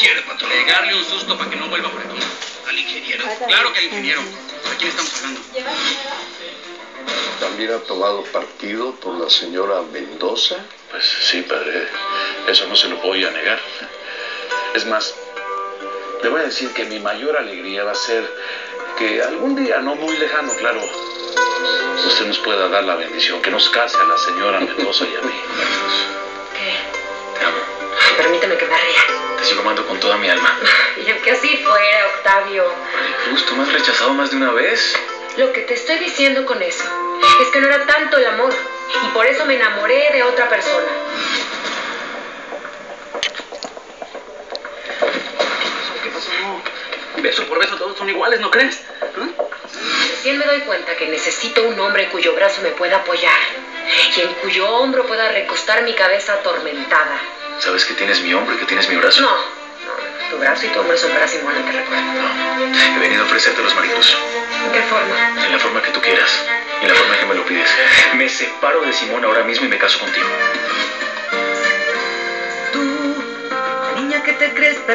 quiere, patrón? Pegarle un susto para que no vuelva por aquí. ¿Al ingeniero? Claro que al ingeniero. ¿A quién estamos hablando? ¿También ha tomado partido por la señora Mendoza? Pues sí, padre. Eso no se lo voy a negar. Es más, le voy a decir que mi mayor alegría va a ser que algún día, no muy lejano, claro, usted nos pueda dar la bendición, que nos case a la señora Mendoza y a mí. con toda mi alma. Y aunque así fuera, Octavio, Maricruz, ¿tú me has rechazado más de una vez? lo que te estoy diciendo con eso es que no era tanto el amor. Y por eso me enamoré de otra persona. ¿Qué pasó? Beso por beso todos son iguales, ¿no crees? ¿Ah? Recién me doy cuenta que necesito un hombre cuyo brazo me pueda apoyar y en cuyo hombro pueda recostar mi cabeza atormentada. ¿Sabes que tienes mi hombro y que tienes mi brazo? No, tu brazo y tu hombro son para Simona, te recuerdo. No. He venido a ofrecerte los Maricruz. ¿En qué forma? En la forma que tú quieras. En la forma que me lo pides. Me separo de Simón ahora mismo y me caso contigo. Tú, niña que te crees perdida.